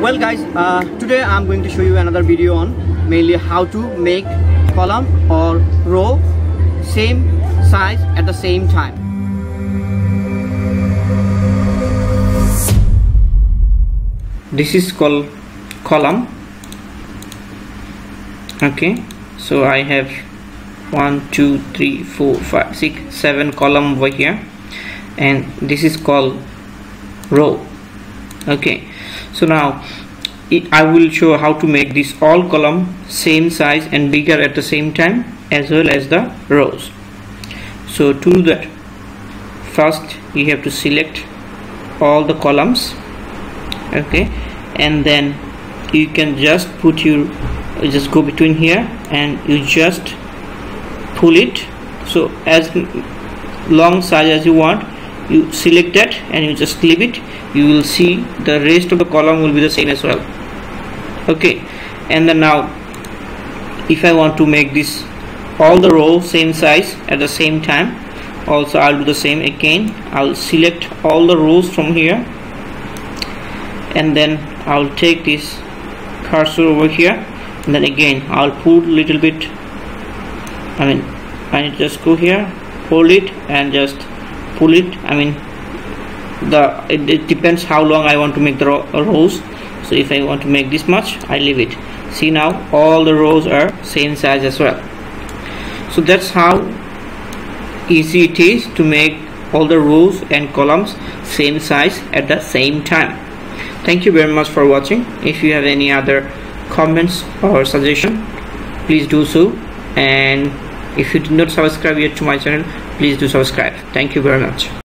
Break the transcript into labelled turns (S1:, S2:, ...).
S1: well guys uh, today i'm going to show you another video on mainly how to make column or row same size at the same time. This is called column. Okay so i have one two three four five six seven column over here. And this is called row. Okay so now I will show how to make this all column same size and bigger at the same time as well as the rows. So to do that first you have to select all the columns okay? And then you can just put your just go between here and you just pull it. So as long size as you want you select that and you just leave it. You will see the rest of the column will be the same as well. Okay. And then now if I want to make this all the rows same size at the same time also I'll do the same again. I'll select all the rows from here. And then I'll take this cursor over here. And then again I'll put a little bit I mean I just go here hold it and just pull it. I mean the it, it depends how long I want to make the rows. So if I want to make this much I leave it. See now all the rows are same size as well. So that's how easy it is to make all the rows and columns same size at the same time. Thank you very much for watching. If you have any other comments or suggestion please do so. And if you did not subscribe yet to my channel please do subscribe. Thank you very much